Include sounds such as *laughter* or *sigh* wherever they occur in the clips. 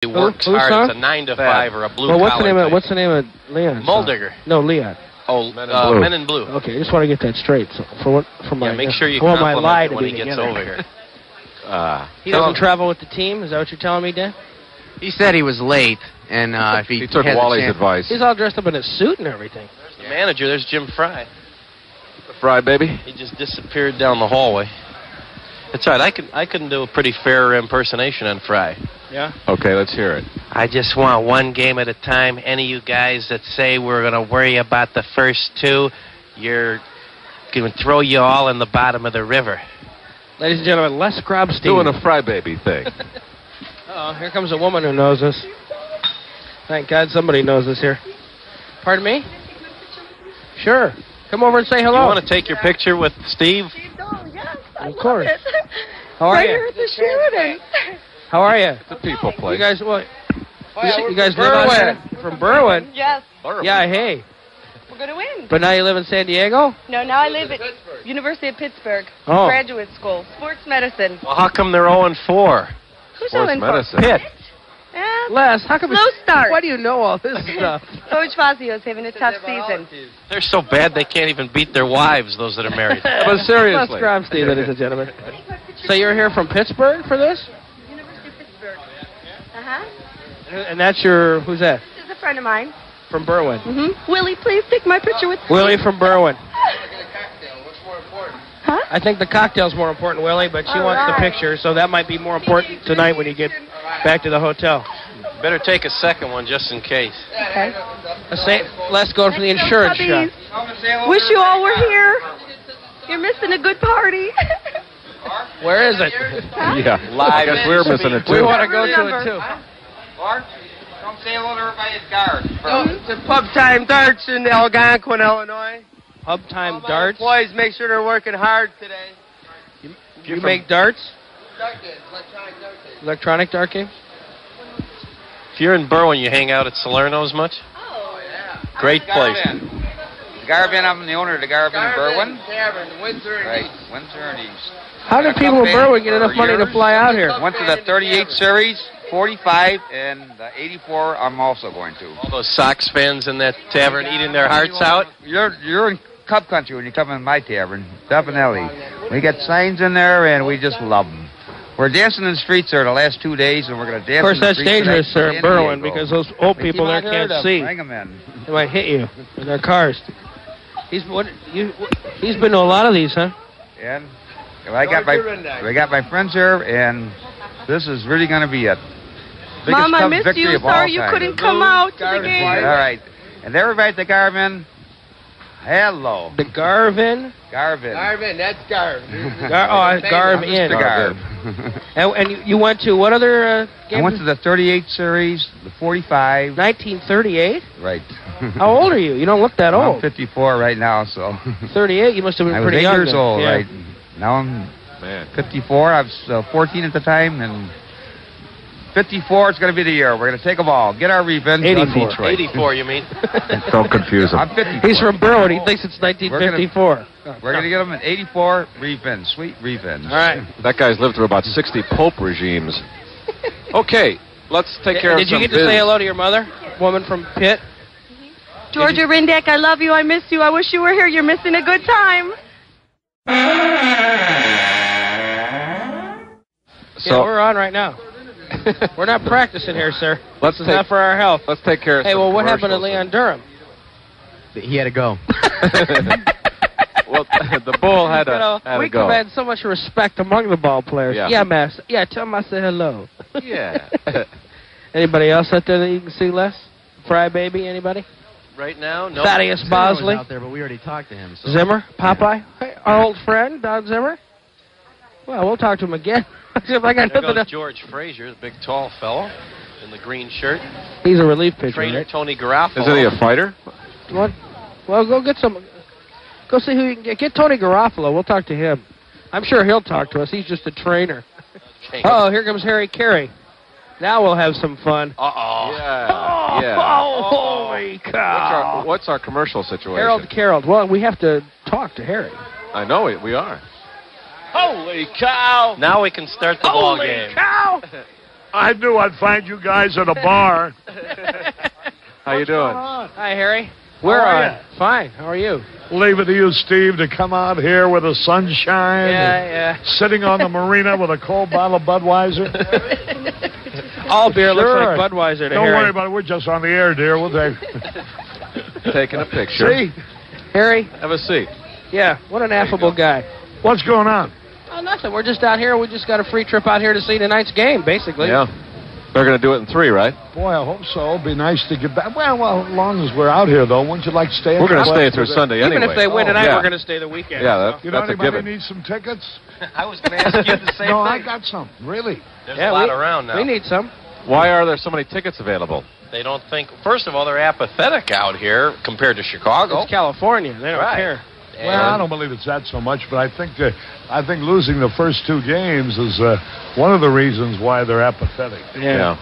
He works whose hard. song? It's a nine to Bad. five or a blue well, what's the name of what's the name of Leon? Muldigger. No, Leon. Oh, Men in uh, Blue. Men in Blue. Okay, I just want to get that straight. So for what for my Yeah, make sure you I my lie compliment him when he gets together. over here. *laughs* Uh, He doesn't travel with the team. Is that what you're telling me, Dan? He said he was late, and uh, if he, he took had Wally's chance- advice. He's all dressed up in a suit and everything. The manager, there's Jim Frey. Frey, baby. He just disappeared down the hallway. That's right. I can I can do a pretty fair impersonation on Frey. Yeah. Okay, let's hear it. I just want one game at a time. Any of you guys that say we're going to worry about the first two, you're going to throw you all in the bottom of the river. Ladies and gentlemen, Les Grobstein. Doing a Frey baby thing. *laughs* Oh, here comes a woman who knows this. Thank God somebody knows this here. Pardon me? Sure. Come over and say hello. You hello. want to take your picture with Steve? Of course. How are right you? here at the shooting. How are you? It's a people place. You guys, what? Oh, you, you guys live out here? From Berwyn? Yes, Yeah, hey. we're going to win. But now you live in San Diego? No, now I live at Pittsburgh. University of Pittsburgh, Oh. graduate school, sports medicine. Well, how come they're 0 and 4? Who's Sports going for? medicine. Pitt. Eh, Les, how come Slow it's- start. Why do you know all this *laughs* stuff? Coach Fazio's having a tough season. They're so bad they can't even beat their wives, those that are married. *laughs* But Les seriously. Grobstein, ladies and gentlemen. So you're here from Pittsburgh for this? University of Pittsburgh. Uh-huh. And that's your, who's that? This is a friend of mine. From Berwyn. Mm-hmm. Willie, please take my picture with Willie from Berwyn. Huh? I think the cocktail's more important, Willie, but she All wants the picture, so that might be more important tonight when you get back to the hotel. Better take a second one just in case. Okay. Let's say, let's go to the insurance shop. Wish you all were here. You're missing a good party. *laughs* Where is it? Yeah. *laughs* I guess we're missing it too. We want to go to it too. Come say hello to everybody at Guard. It's pub time darts in Algonquin, Illinois. Hub time darts. Employees make sure they're working hard today. You make darts? Electronic dart game? If you're in Berwyn, you hang out at Salerno's much? Oh, yeah. Great place. Garvin, I'm the owner of the Garv Inn in Berwyn. Tavern, Windsor, and Right, East. Windsor and East. How do people in Berwyn get enough for money to fly out here? Went to the 38 series, 45, and the 84 I'm also going to. All those Sox fans in that tavern eating their hearts out. You're, you're in Cub Country when you come in my tavern, definitely. We got signs in there, and we just love them. We're dancing in the streets there the last two days, and we're going to dance Of course, in the that's streets dangerous, tonight sir, in in Berwyn, because those old We people there can't them. see. Bring 'em in. They might hit you in their cars. He's what? You? He's been to a lot of these, huh? And I got my I got my friends here, and this is really going to be it. Biggest Mom, I missed victory you. of all Sorry you couldn't come out to the All game. right, and everybody at the Garv Inn, hello, The Garvin. Garvin. Garvin, that's Garvin. *laughs* Gar- oh, I'm Garv Mr. in. Garv. And, and you- you went to what other uh, I went to the 38 series, the 45. 1938. Right. How old are you? You don't look that old. I'm 54 right now, so 38. You must have been I was pretty eight young. years then. old. Yeah. Right. Now I'm Man. 54. I was uh, 14 at the time, and 54 is going to be the year. We're going to take them all. Get our revenge 84. on Detroit. 84, you mean? *laughs* Don't confuse I'm him. 54. He's from Berwyn. He thinks it's 1954. We're going to get them at 84 revenge. Sweet revenge. All right. That guy's lived through about 60 Pope regimes. Okay, let's take care Did of Did you some get to say hello to your mother, woman from Pitt? Mm-hmm. Georgia Rindeck, I love you. I miss you. I wish you were here. You're missing a good time. yeah, So we're on right now. *laughs* we're not practicing here, sir. let's This is take not for our health. let's take care of Hey, well, what happened to. Leon Durham? He had to go. *laughs* well, *laughs* the bull had to, you know, had we to go. command so much respect among the ball players. Yeah. yeah master. Yeah, tell him I said hello. Yeah. Anybody else out there that you can see, Les? Frey baby, anybody? Right now, no. Thaddeus Bosley? out there, but we already talked to him. So. Zimmer? Popeye? Hey, our old friend, Don Zimmer? Well, we'll talk to him again. See *laughs* if I got There nothing goes to... George Frazier, the big tall fellow in the green shirt. He's a relief pitcher, Trainer right? Tony Garofalo. Isn't he a fighter? What? Well, go get some... Go see who you can get. Get Tony Garofalo. We'll talk to him. I'm sure he'll talk to us. He's just a trainer. Oh, here comes Harry Caray. Now we'll have some fun. Uh-oh. Yeah. Oh, yeah. Oh, holy What's cow. our, what's our commercial situation? Harold Carroll. Well, we have to talk to Harry. I know it. We are. Holy cow! Now we can start the ball Holy game. cow! *laughs* I knew I'd find you guys at a bar. *laughs* How you doing? Hi, Harry. We're are on. Fine. How are you? Leave it to you, Steve, to come out here with the sunshine. Yeah, and yeah. Sitting on the marina with a cold *laughs* bottle of Budweiser. All beer looks like Budweiser to Don't Harry. worry about it. We're just on the air, dear. We'll take. Taking a picture. See? Harry? Have a seat. Yeah. What an affable guy. What's going on? Oh, nothing. We're just out here. We just got a free trip out here to see tonight's game, basically. Yeah. They're going to do it in three, right? Boy, I hope so. It'd be nice to get back. Well, well, as long as we're out here, though, wouldn't you like to stay? We're going to to stay through Sunday Even anyway. if they win Oh, tonight, yeah. we're going to stay the weekend. Yeah, so. You know that's a anybody given. need some tickets? I was going to ask you the *laughs* same no, I got some. Really? There's Yeah, a lot we- around now. We need some. Why are there so many tickets available? They don't think. First of all, they're apathetic out here compared to Chicago. It's California. They don't Right. care. Well, I don't believe it's that so much, but I think uh, I think losing the first two games is uh, one of the reasons why they're apathetic. Yeah.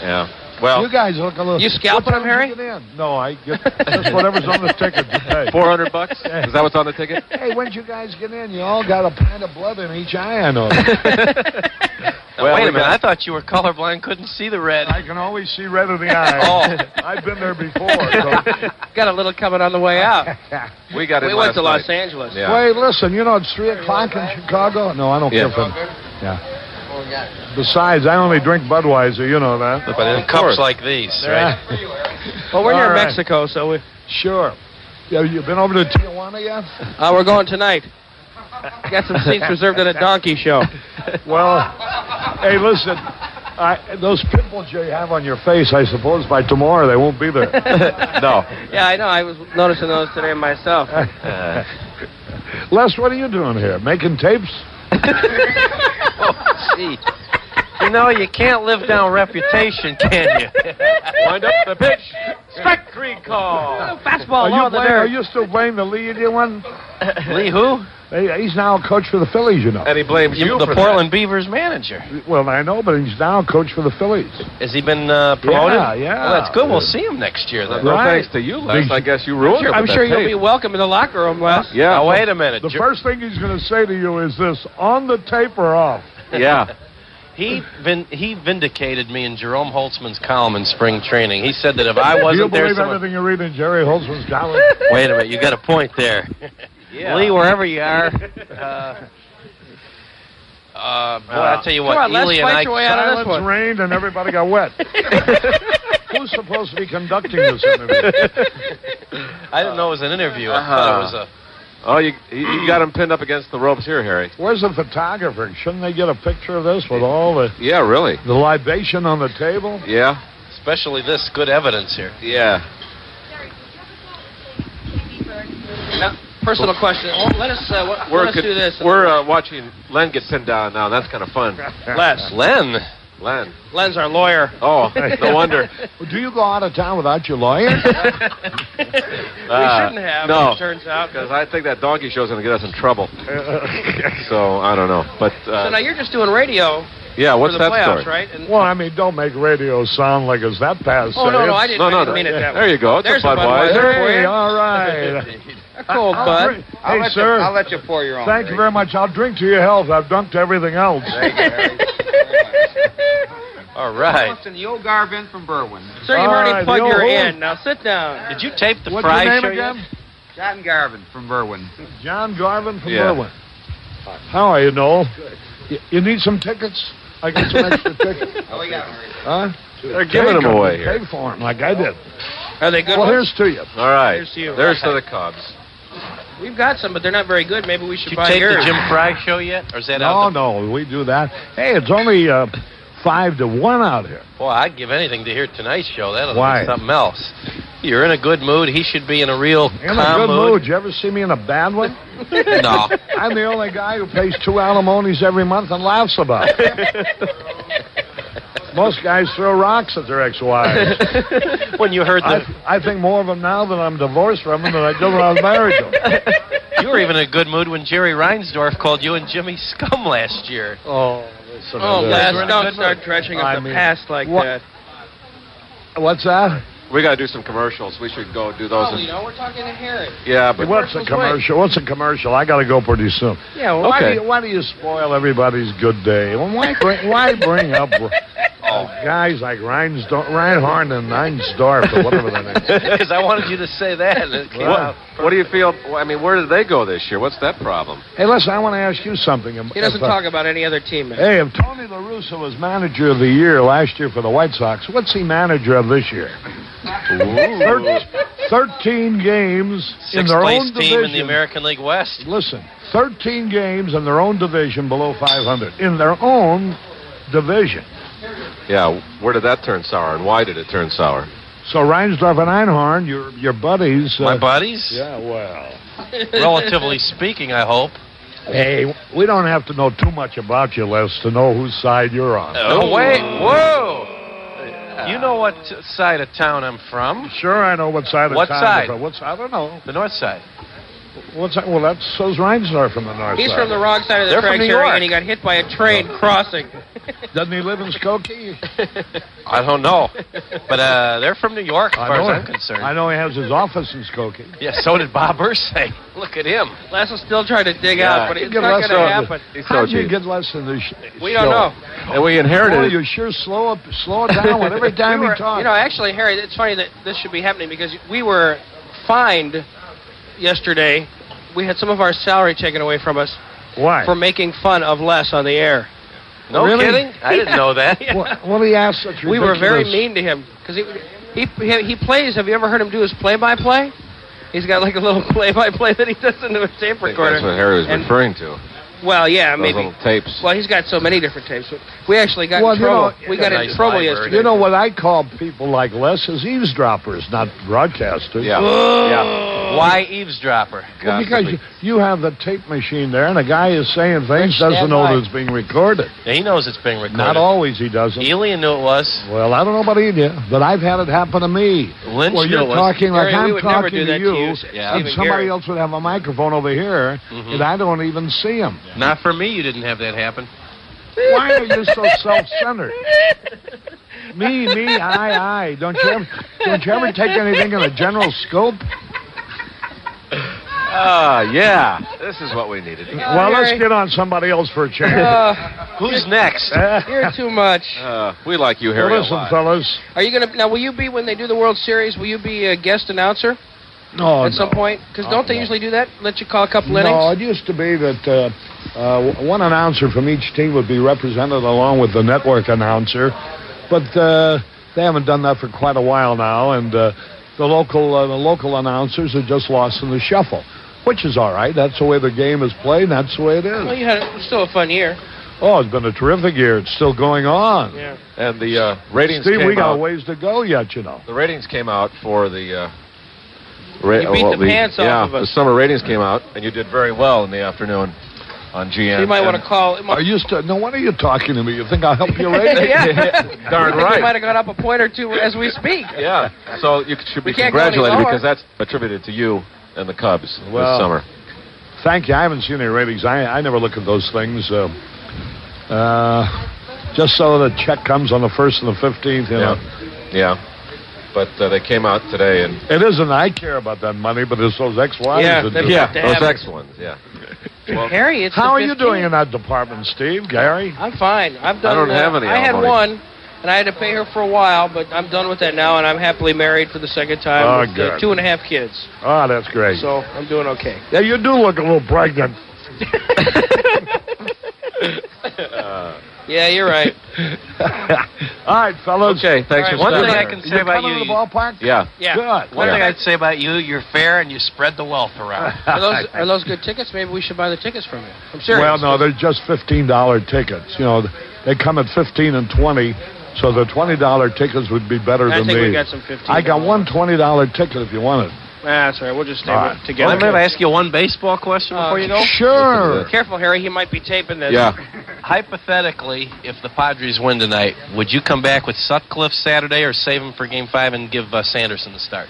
Yeah. Well, you guys look a little. You scalping them, Harry? did you get in? No, I get just whatever's on the ticket to pay. 400 bucks? Is that what's on the ticket? Hey, when'd you guys get in? You all got a pint of blood in each eye, I know. *laughs* Now, Well, wait we a minute. I thought you were colorblind, couldn't see the red. I can always see red in the eye. *laughs* Oh. I've been there before. So. *laughs* Got a little coming on the way out. *laughs* We got in we went to last Los. Angeles. Yeah. Wait, listen. You know it's three o'clock in Chicago. No, I don't Yeah. care for. Yeah. Besides, I only drink Budweiser. You know that. But in cups like these, right? Well, we're near All right. Mexico, so we, Sure. Yeah, you been over to Tijuana yet? uh, we're going tonight. *laughs* Got some seats reserved at a donkey show. *laughs* Well, hey, listen. I, those pimples you have on your face, I suppose by tomorrow they won't be there. *laughs* No. Yeah, I know. I was noticing those today myself. Uh, Les, what are you doing here? Making tapes? oh, gee. You know, you can't live down reputation, can you? Wind up the pitch. Strike three call. Fastball Are you, in the are you still playing the lead you won? *laughs* Lee who? He's now coach for the Phillies, you know. And he blames you, You, the for Portland Beavers manager. Well, I know, but he's now coach for the Phillies. Has he been uh, promoted? Yeah, yeah. Well, that's good. We'll see him next year, that. then. No thanks to you, Les. I guess you ruined Sure, it. I'm with sure that you'll be welcome in the locker room, Les. Yeah. Now, wait a minute. The Jer- first thing he's going to say to you is this: on the tape or off? *laughs* Yeah. He vin- he vindicated me in Jerome Holtzman's column in spring training. He said that if I *laughs* wasn't there, you believe someone- everything you read in Jerry Holtzman's column? wait a minute, you got a point there. Lee, wherever you are. *laughs* Uh, uh, boy, I tell you what, Come on, Ely and I. your way out Silence one. reigned and everybody got wet. *laughs* Who's supposed to be conducting this interview? I didn't know it was an interview. I thought it was a. Oh, you, you you got him pinned up against the ropes here, Harry. Where's the photographer? Shouldn't they get a picture of this with all the, Yeah, really. the libation on the table? Yeah. Especially this good evidence here. Yeah. Now, personal question. Oh, let us uh, what, We're let us con- do this. We're uh, watching Len get pinned down now. That's kind of fun. *laughs* Les. Len. Len. Len's our lawyer. Oh, *laughs* no wonder. *laughs* Do you go out of town without your lawyer? we Uh, shouldn't have. no. It turns out. Because I think that donkey show's going to get us in trouble. So I don't know. But So uh, now you're just doing radio yeah, what's for the that playoffs, story? right? And, well, I mean, don't make radio sound like it's that passe. oh no, no, I didn't, No, no, I didn't no. mean it that way. There you go. It's There's a a Budweiser. Budweiser. Hey, all right. A cold I'll bud. drink- I'll Hey, sir. You, I'll let you pour your own. Thank you very much. I'll drink to your health. I've drunk to everything else. Thank you, Harry. All right. Listen, Yo Garvin from Berwyn. Sir, you've already right, plugged your old- in. Now sit down. Did you tape the What's Frey your name show again? yet? John Garvin from Berwyn. John Garvin from Yeah. Berwyn. How are you, Noel? You, you need some tickets? I got some extra *laughs* tickets. Oh, we got Harry. Huh? They're giving them away Pay here. for them like I did. Are they good Well, ones? here's to you. All right. Here's to you. There's to the Cubs. We've got some, but they're not very good. Maybe we should Did you take tape yours. the Jim Frey show yet? Or is that No, out? no, we do that. Hey, it's only uh, five to one out here. Boy, I'd give anything to hear tonight's show. That'll Why? be something else. You're in a good mood. He should be in a real In a calm good mood. You ever see me in a bad one? *laughs* No. I'm the only guy who pays two alimonies every month and laughs about it. *laughs* Most guys throw rocks at their ex-wives. *laughs* when you heard that, I, I think more of them now that I'm divorced from them than I did when I was married to them. *laughs* you were even in a good mood when Jerry Reinsdorf called you and Jimmy scum last year. Oh, listen Oh, to Les, this. We're in a don't start mood. dredging up I the mean, past like what- that. What's that? We got to do some commercials. We should go do those. Oh, you know, we're talking to Harry. yeah, but What's a commercial? What's a commercial? I got to go pretty soon. Yeah, well, Why, do you, why do you spoil everybody's good day? Well, why bring, why bring up uh, guys like Reinsdorf, Reinhardt and Reinsdorf or whatever their name? Because *laughs* I wanted you to say that. And What? what do you feel? I mean, where did they go this year? What's that problem? Hey, listen, I want to ask you something. He doesn't If, uh, talk about any other team. man. Hey, if Tony La Russa was manager of the year last year for the White Sox, what's he manager of this year? Thir- Thirteen games in Sixth their place own team division. in the American League West. Listen, 13 games in their own division below 500. In their own division. Yeah, where did that turn sour, and why did it turn sour? So Reinsdorf and Einhorn, your your buddies. Uh, My buddies? Yeah, well. *laughs* Relatively speaking, I hope. Hey, we don't have to know too much about you, Les, to know whose side you're on. Oh, wait. Whoa. You know what side of town I'm from? Sure, I know what side of What town side? you're from. What's I don't know. The north side. What's that? Well, that's so's Reinsdorf from the north He's side. from the wrong side of the They're from tracks, New Harry, and he got hit by a train crossing. Doesn't he live in Skokie? *laughs* I don't know. But uh, they're from New York, as I far know as I'm it. concerned. I know he has his office in Skokie. Yeah, so did Bob Ursay. Look at him. Les is still trying to dig Yeah. out, but it's not going to happen. He's How so did you get less in this? We don't know. And we Boy, inherited. you sure slow up, slow it down with every *laughs* time we he were, talks. You know, actually, Harry, it's funny that this should be happening because we were fined yesterday. We had some of our salary taken away from us Why? for making fun of Les on the air. No Really? kidding? I didn't know that. What, what do you ask such We were very mean to him because he, he he he plays. Have you ever heard him do his play-by-play? He's got like a little *laughs* play-by-play that he does into a tape recorder. that's what Harry was And- referring to. Well, yeah, Those maybe. little tapes. Well, he's got so many different tapes. We actually got Well, in you trouble. know, we got a in trouble library. yesterday. You know what I call people like Les is eavesdroppers, not broadcasters. Yeah. yeah. Why eavesdropper? Well, because you, you have the tape machine there, and a guy is saying things, Rich, doesn't know that it's being recorded. Yeah, he knows it's being recorded. Not always he doesn't. Elia knew it was. Well, I don't know about you, but I've had it happen to me. Lynch Well, you're it was. talking like Harry, we I'm talking to you, to you, Yeah. and Stephen somebody Gary. else would have a microphone over here, Mhm. and I don't even see him. Not for me, you didn't have that happen. Why are you so self-centered? me, me, I, I. Don't you ever, don't you ever take anything in a general scope? Ah, yeah. This is what we needed. well, let's get on somebody else for a change. Uh, *laughs* Who's next? you're too much. Uh, we like you, Harry. Well, a listen, lot. fellas. Are you gonna now? Will you be when they do the World Series? Will you be a guest announcer No, at some point? Because Oh, don't they no. usually do that? Let you call a couple innings. No, it used to be that uh, uh, one announcer from each team would be represented along with the network announcer, but uh, they haven't done that for quite a while now, and uh, the local uh, the local announcers are just lost in the shuffle, which is all right. That's the way the game is played. That's the way it is. Well, you had it was still a fun year. Oh, it's been a terrific year. It's still going on. Yeah. And the uh, ratings Steve, came we got out. a ways to go yet, you know. The ratings came out for the. Uh, ra- You beat what the pants off of us. the summer ratings came out, and you did very well in the afternoon on GM. So you might want to call. Are you still? No, what are you talking to me? You think I'll help you later? *laughs* *laughs* yeah. Darn I think right. You might have gone up a point or two as we speak. Yeah. So you should be We can't go any congratulated because that's attributed to you and the Cubs Well, this summer. Thank you. I haven't seen any ratings. I, I never look at those things. Uh, uh, just so the check comes on the first and the fifteenth, you know. Yeah. Yeah. But uh, they came out today, and It isn't I care about that money, but it's those ex-wives. Yeah, that they- do. yeah, to those have it. excellent. Yeah. Well, Harry, it's How the are you doing in that department, Steve? Gary? I'm fine. I've done. I don't uh, have any I had alimony. one, and I had to pay her for a while, but I'm done with that now, and I'm happily married for the second time Oh, with uh, good. two and a half kids. Oh, that's great. So I'm doing okay. yeah, you do look a little pregnant. *laughs* *laughs* Yeah, you're right. *laughs* All right, fellas. okay. Thanks All for One thing stopping I can say You're about coming you, to the ballpark? Yeah. Yeah. Good. one Yeah. thing I'd say about you, you're fair and you spread the wealth around. Are those are those good tickets? Maybe we should buy the tickets from you. I'm serious. Well, no, they're just fifteen dollar tickets. You know, they come at fifteen and twenty, so the twenty dollar tickets would be better I than think these. we got some 15. I got one twenty dollar ticket if you want it. Ah, that's all right. We'll just stay All with- right. together. Well, may I ask you one baseball question Uh, before you go? Sure. Careful, Harry. He might be taping this. Yeah. *laughs* Hypothetically, if the Padres win tonight, would you come back with Sutcliffe Saturday or save him for Game Five and give uh, Sanderson the start?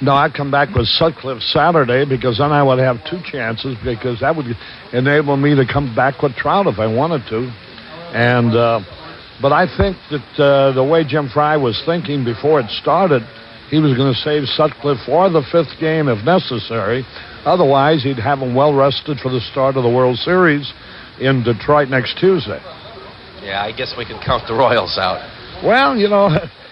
No, I'd come back with Sutcliffe Saturday because then I would have two chances because that would enable me to come back with Trout if I wanted to. And uh, but I think that uh, the way Jim Frey was thinking before it started, he was going to save Sutcliffe for the fifth game if necessary. Otherwise, he'd have him well rested for the start of the World Series in Detroit next Tuesday. Yeah, I guess we can count the Royals out. Well, you know, *laughs*